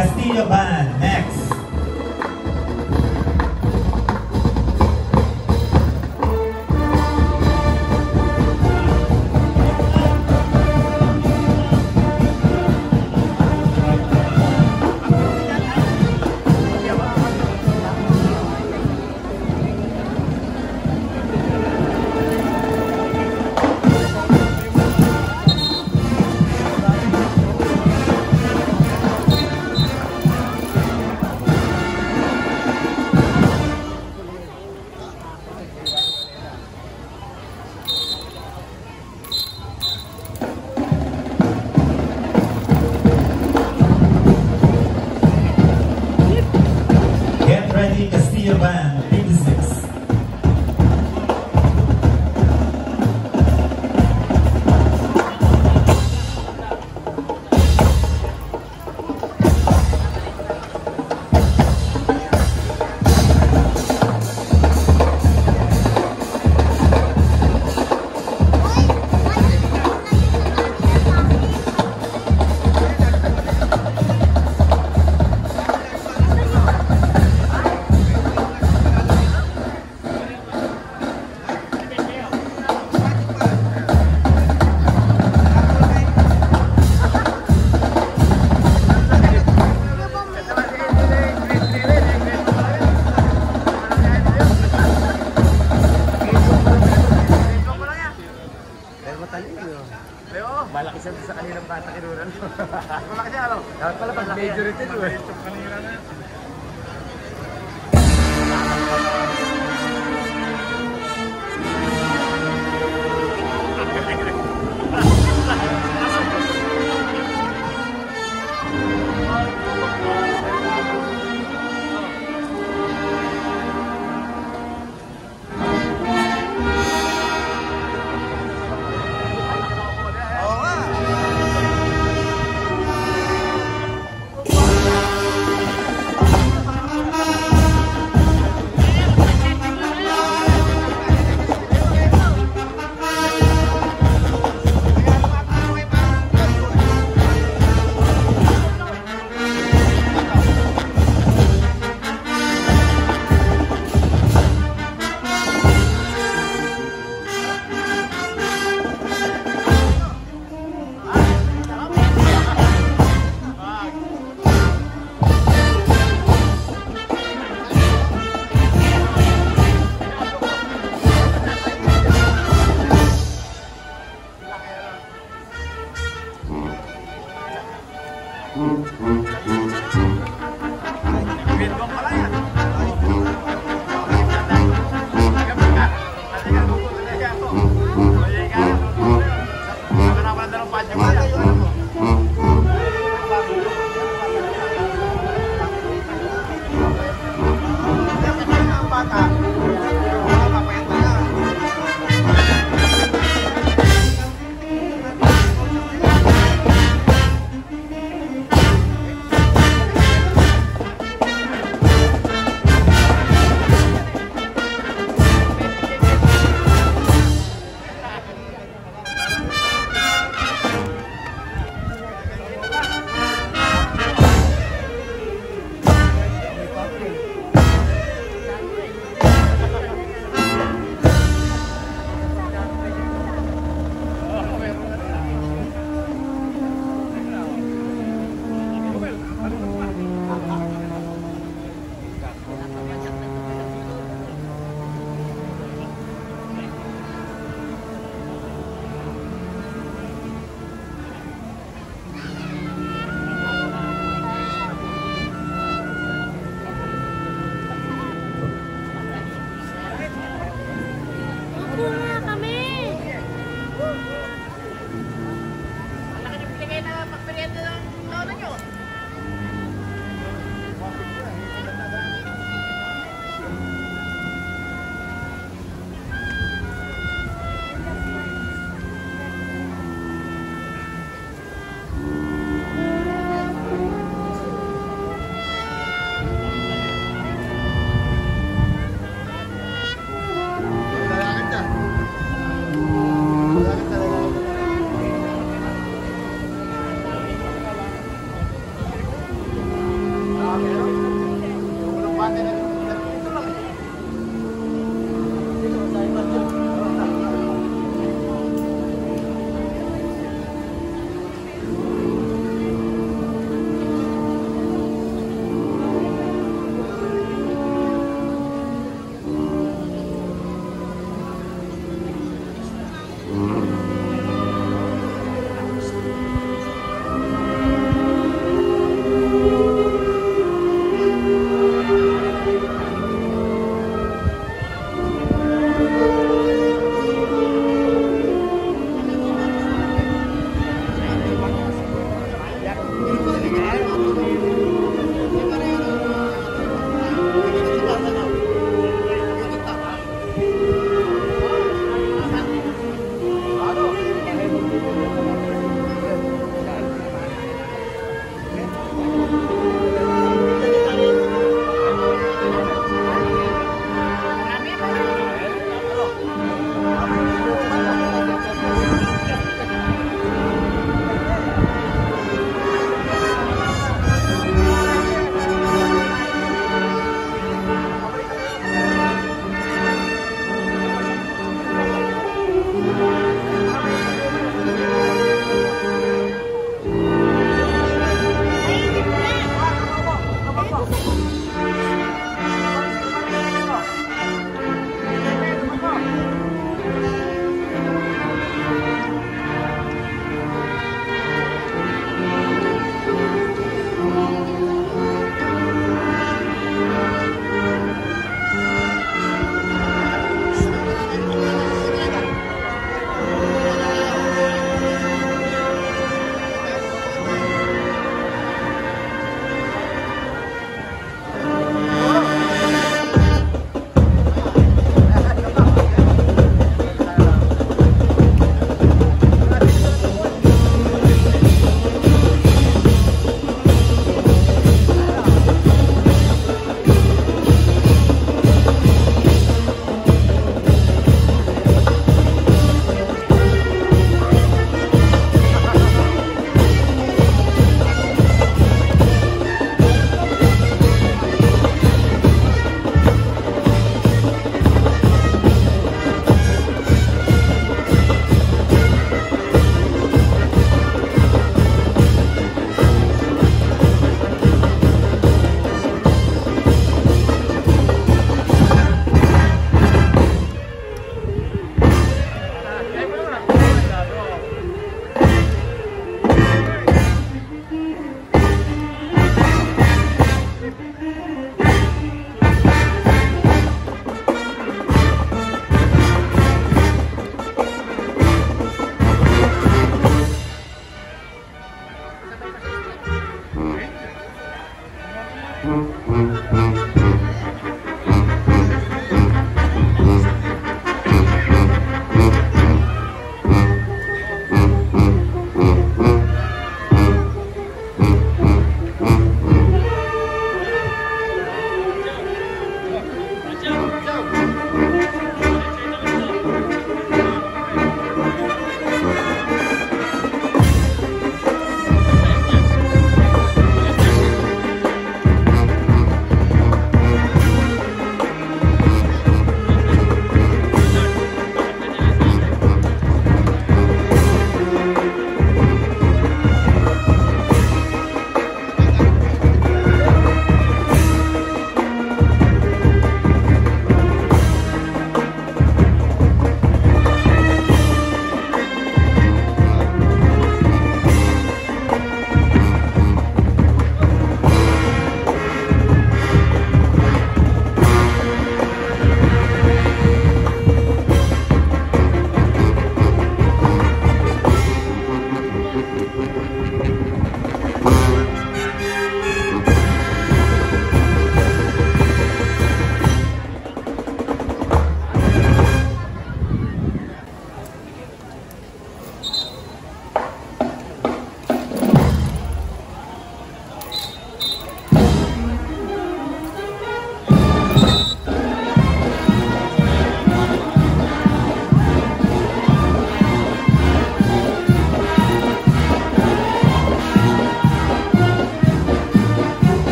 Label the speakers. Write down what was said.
Speaker 1: Castillo va Freddie Castillo Band. Siya sa kaninang bata kinuran.
Speaker 2: Malaki siya, ano?
Speaker 1: Dapat pala pag eh.
Speaker 2: Kanina na.